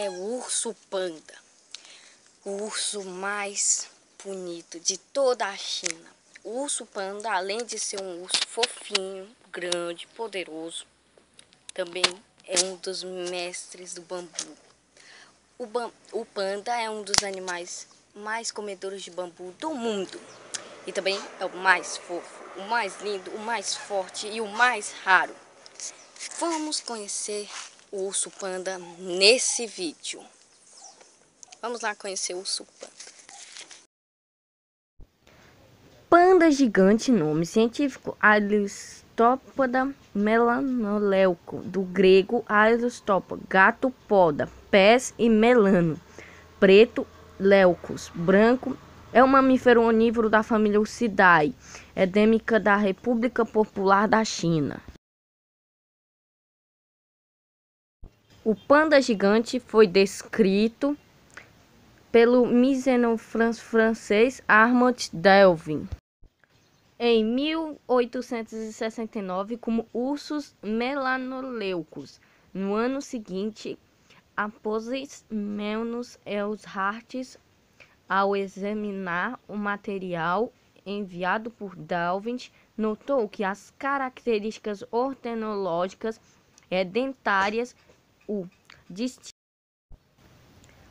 é o urso panda, o urso mais bonito de toda a China. O urso panda, além de ser um urso fofinho, grande, poderoso, também é um dos mestres do bambu. O, o panda é um dos animais mais comedores de bambu do mundo. E também é o mais fofo, o mais lindo, o mais forte e o mais raro. Vamos conhecer o urso panda nesse vídeo. Vamos lá conhecer o urso panda. Panda gigante, nome científico Aristopoda melanoleuco, do grego Aristopa, gato poda, pés e melano, preto, leucos, branco, é um mamífero onívoro da família Ursidae, endêmica da República Popular da China. O panda gigante foi descrito pelo miseno francês Armand Delvin em 1869 como ursos melanoleucos. No ano seguinte, após menos os Harts, ao examinar o material enviado por Darwin, notou que as características ortenológicas e o,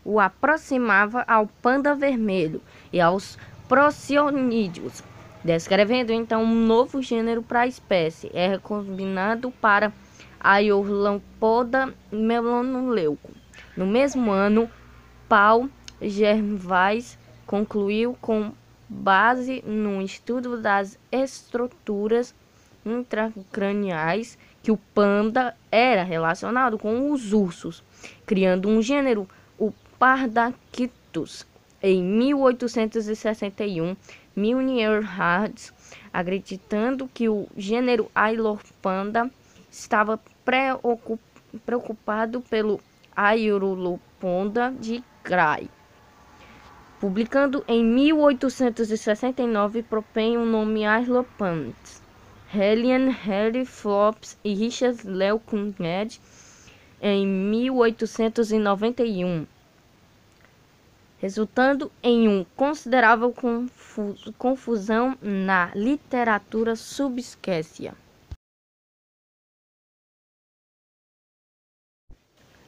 o aproximava ao panda vermelho e aos procionídeos, descrevendo então um novo gênero para a espécie. É recombinado para a Iorlampoda melonoleuco. No mesmo ano, Paul Gervais concluiu com base no estudo das estruturas intracraniais que o panda era relacionado com os ursos, criando um gênero, o Pardactytus. Em 1861, Milner Hards, acreditando que o gênero Ailopanda estava preocupado pelo Aioluponda de Gray. Publicando em 1869, propõe o nome Ailopans. Helen Harry Flops e Richard Leucuned em 1891, resultando em uma considerável confusão na literatura subespécie.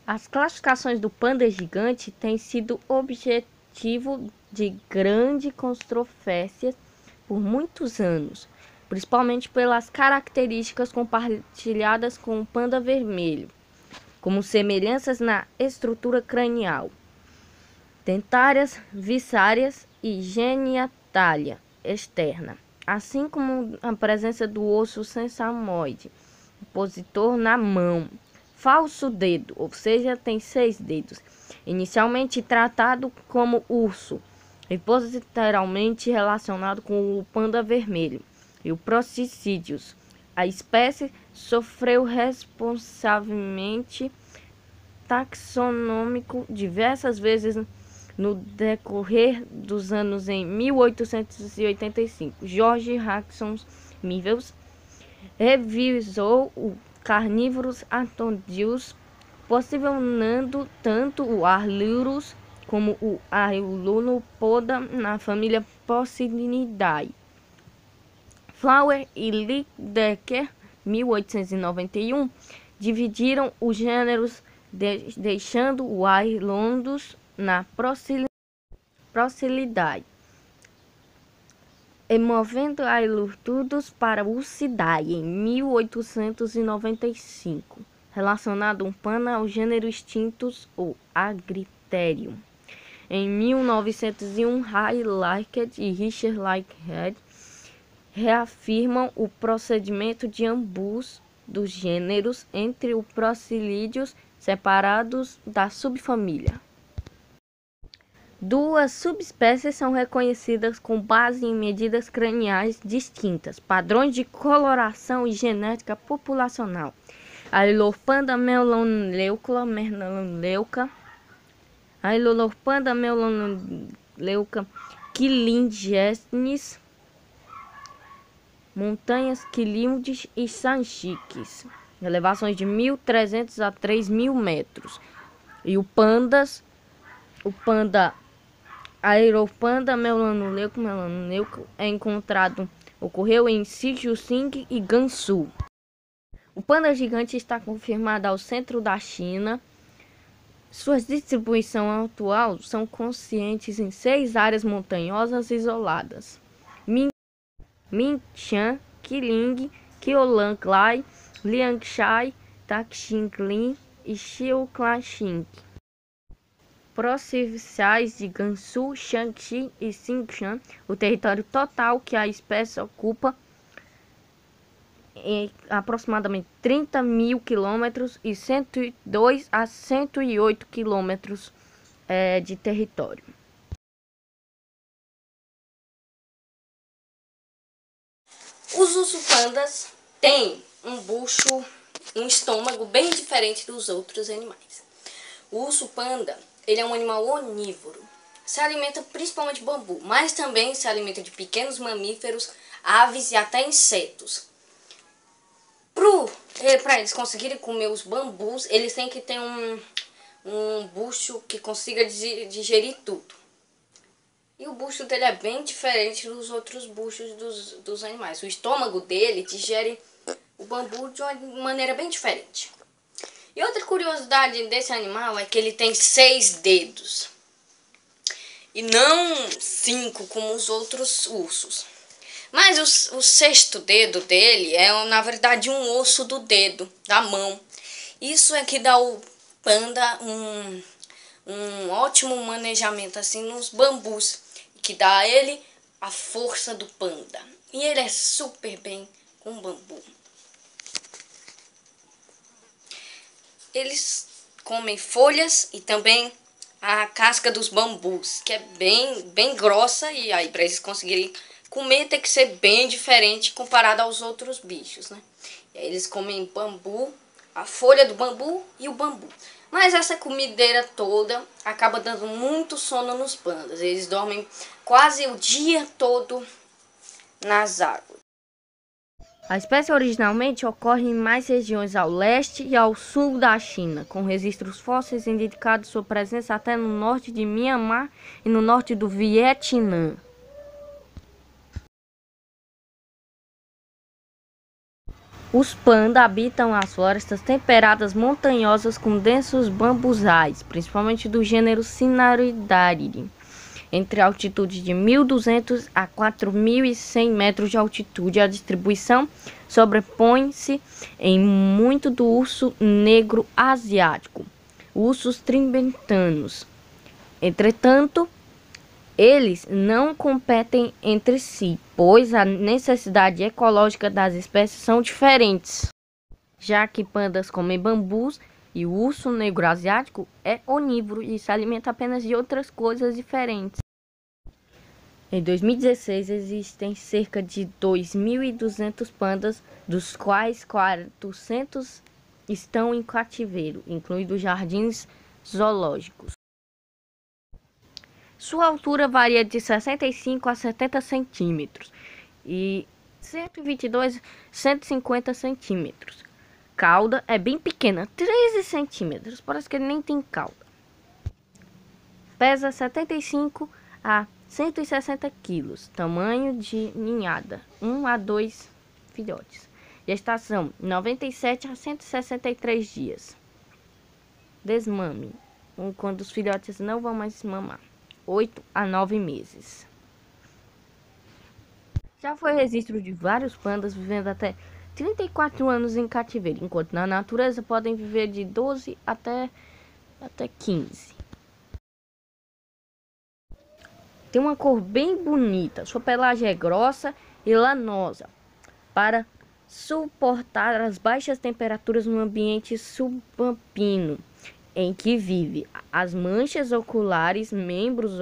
As classificações do panda gigante têm sido objetivo de grandes controvérsias por muitos anos principalmente pelas características compartilhadas com o panda vermelho, como semelhanças na estrutura cranial, dentárias, viscárias e genitália externa, assim como a presença do osso sensamoide, opositor na mão, falso dedo, ou seja, tem seis dedos, inicialmente tratado como urso, e posteriormente relacionado com o panda vermelho e o procicídios. A espécie sofreu responsavelmente taxonômico diversas vezes no decorrer dos anos em 1885. George Jackson Mivels revisou o carnívoros atodios, possibilitando tanto o Arlurus como o Aeululopoda na família Posidinidae. Flower e Lidecker, 1891, dividiram os gêneros, de, deixando o Airlondus na proximidade e movendo Ailurtudos para Ursidae em 1895, relacionado um pano ao gênero extintos, o Agriterium. Em 1901, Ray Likert e Richard Likert reafirmam o procedimento de ambos dos gêneros entre os procilídeos separados da subfamília. Duas subespécies são reconhecidas com base em medidas craniais distintas, padrões de coloração e genética populacional. A Ilopanda melonleuca, melonleuca, a Ilopanda melonleuca quilingenes montanhas Quilímudes e Sanchiques, elevações de 1.300 a 3.000 metros. E o pandas, o panda Aeropanda melanoleuco melanoleuco é encontrado ocorreu em Sichuxing e Gansu. O panda gigante está confirmado ao centro da China. Suas distribuição atual são conscientes em seis áreas montanhosas isoladas: Minqiang, Qiling, Qiulanglai, Liangshai, Taxinglin e Xiuklaxing provinciais de Gansu, Shaanxi e Xinjiang, o território total que a espécie ocupa é aproximadamente 30 mil quilômetros e 102 a 108 quilômetros é, de território. Os urso-pandas têm um bucho, um estômago bem diferente dos outros animais. O urso-panda ele é um animal onívoro. Se alimenta principalmente de bambu, mas também se alimenta de pequenos mamíferos, aves e até insetos. Para eles conseguirem comer os bambus, eles têm que ter um, um bucho que consiga digerir tudo. E o bucho dele é bem diferente dos outros buchos dos, dos animais. O estômago dele digere o bambu de uma maneira bem diferente. E outra curiosidade desse animal é que ele tem seis dedos. E não cinco como os outros ursos. Mas o, o sexto dedo dele é, na verdade, um osso do dedo, da mão. Isso é que dá ao panda um, um ótimo manejamento assim nos bambus. Que dá a ele a força do panda. E ele é super bem com bambu. eles comem folhas e também a casca dos bambus, que é bem, bem grossa e aí para eles conseguirem comer tem que ser bem diferente comparado aos outros bichos, né? E aí eles comem bambu, a folha do bambu e o bambu. Mas essa comideira toda acaba dando muito sono nos pandas. Eles dormem quase o dia todo nas águas. A espécie originalmente ocorre em mais regiões ao leste e ao sul da China, com registros fósseis indicando sua presença até no norte de Myanmar e no norte do Vietnã. Os panda habitam as florestas temperadas montanhosas com densos bambusais, principalmente do gênero Cinnaridaridae entre altitude de 1.200 a 4.100 metros de altitude. A distribuição sobrepõe-se em muito do urso negro asiático, ursos tibetanos. Entretanto, eles não competem entre si, pois a necessidade ecológica das espécies são diferentes, já que pandas comem bambus e o urso negro asiático é onívoro e se alimenta apenas de outras coisas diferentes. Em 2016, existem cerca de 2.200 pandas, dos quais 400 estão em cativeiro, incluindo jardins zoológicos. Sua altura varia de 65 a 70 centímetros e 122 a 150 centímetros. Cauda é bem pequena, 13 centímetros, parece que ele nem tem cauda. Pesa 75 a 160 quilos, tamanho de ninhada, 1 a 2 filhotes. Gestação 97 a 163 dias. Desmame, quando os filhotes não vão mais mamar, 8 a 9 meses. Já foi registro de vários pandas vivendo até 34 anos em cativeiro, enquanto na natureza podem viver de 12 até, até 15. Tem uma cor bem bonita. Sua pelagem é grossa e lanosa para suportar as baixas temperaturas no ambiente subampino em que vive. As manchas oculares, membros,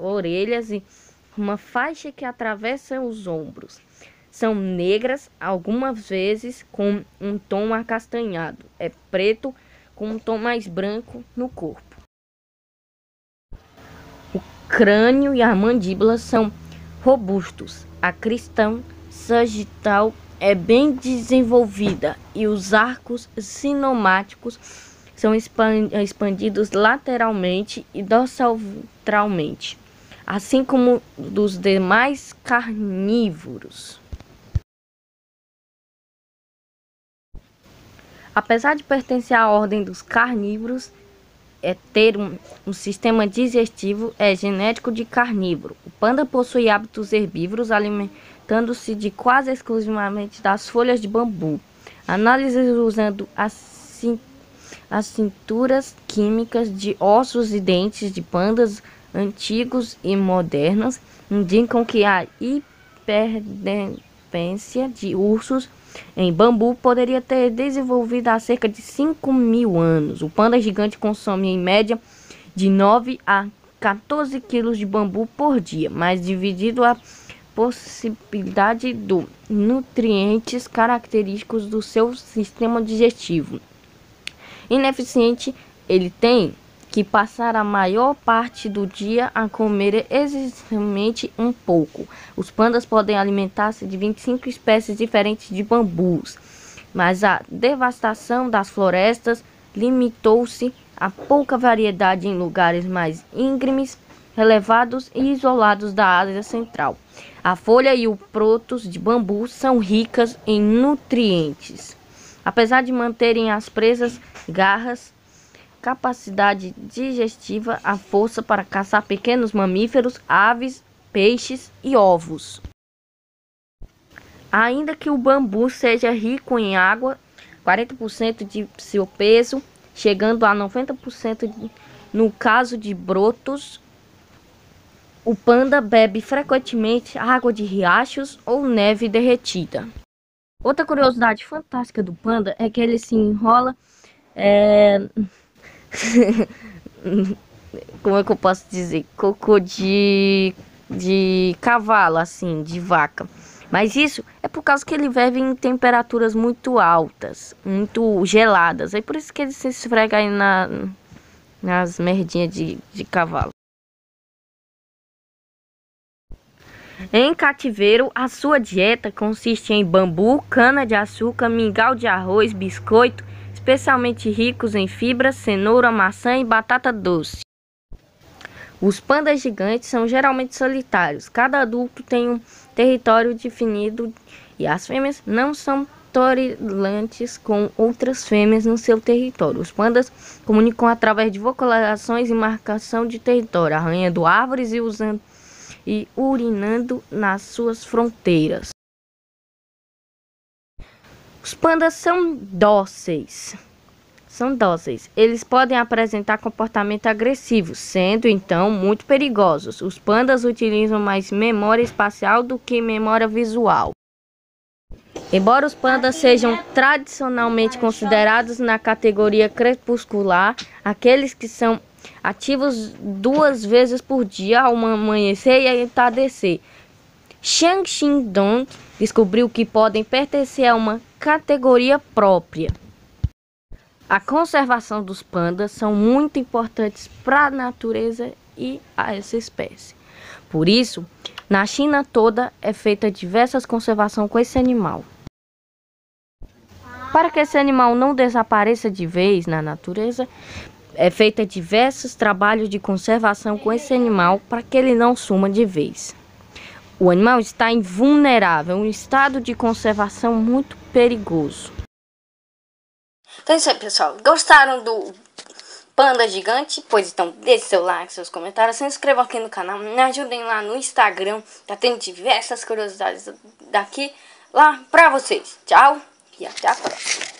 orelhas e uma faixa que atravessa os ombros. São negras, algumas vezes com um tom acastanhado. É preto com um tom mais branco no corpo crânio e a mandíbula são robustos. A cristão sagital é bem desenvolvida e os arcos sinomáticos são expandidos lateralmente e dorsalmente, assim como dos demais carnívoros. Apesar de pertencer à ordem dos carnívoros, é ter um, um, sistema digestivo é genético de carnívoro. O panda possui hábitos herbívoros, alimentando-se de quase exclusivamente das folhas de bambu. Análises usando as, as cinturas químicas de ossos e dentes de pandas antigos e modernos indicam que a hiperdependência de ursos em bambu poderia ter desenvolvido há cerca de 5 mil anos. O panda gigante consome em média de 9 a 14 quilos de bambu por dia, mas dividido a possibilidade de nutrientes característicos do seu sistema digestivo. Ineficiente, ele tem que passar a maior parte do dia a comer exatamente um pouco. Os pandas podem alimentar-se de 25 espécies diferentes de bambus, mas a devastação das florestas limitou-se a pouca variedade em lugares mais íngremes, elevados e isolados da Ásia Central. A folha e o protos de bambu são ricas em nutrientes. Apesar de manterem as presas garras capacidade digestiva, a força para caçar pequenos mamíferos, aves, peixes e ovos. Ainda que o bambu seja rico em água, 40% de seu peso, chegando a 90% no caso de brotos, o panda bebe frequentemente água de riachos ou neve derretida. Outra curiosidade fantástica do panda é que ele se enrola é, como é que eu posso dizer? Cocô de, de cavalo, assim, de vaca. Mas isso é por causa que ele vive em temperaturas muito altas, muito geladas. É por isso que ele se esfrega aí na, nas merdinhas de, de cavalo. Em cativeiro, a sua dieta consiste em bambu, cana-de-açúcar, mingau de arroz, biscoito especialmente ricos em fibra, cenoura, maçã e batata doce. Os pandas gigantes são geralmente solitários. Cada adulto tem um território definido e as fêmeas não são tolerantes com outras fêmeas no seu território. Os pandas comunicam através de vocalizações e marcação de território, arranhando árvores e usando e urinando nas suas fronteiras. Os pandas são dóceis. São dóceis. Eles podem apresentar comportamento agressivo, sendo então muito perigosos. Os pandas utilizam mais memória espacial do que memória visual. Embora os pandas sejam tradicionalmente considerados na categoria crepuscular, aqueles que são ativos duas vezes por dia ao amanhecer e entardecer. Shang Xindong descobriu que podem pertencer a uma categoria própria. A conservação dos pandas são muito importantes para a natureza e a essa espécie. Por isso, na China toda é feita diversas conservação com esse animal. Para que esse animal não desapareça de vez na natureza, é feita diversos trabalhos de conservação com esse animal para que ele não suma de vez. O animal está invulnerável, um estado de conservação muito perigoso. Então é isso aí, pessoal. Gostaram do panda gigante? Pois então, deixe seu like, seus comentários, se inscrevam aqui no canal, me ajudem lá no Instagram, tá tendo diversas curiosidades daqui lá pra vocês. Tchau e até a próxima.